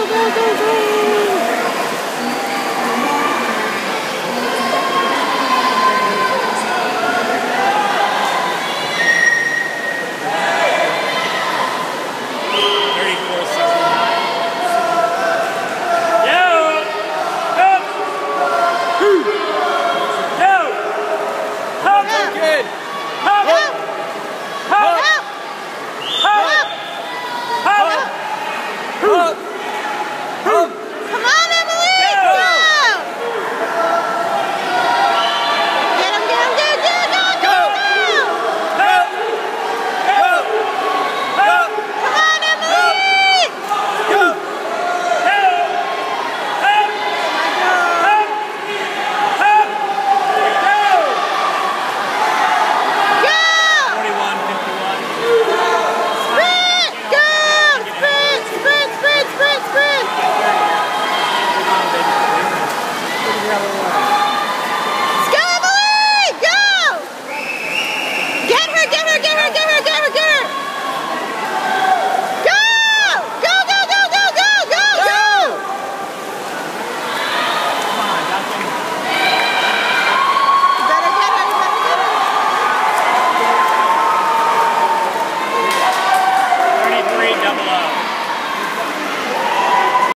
そうそう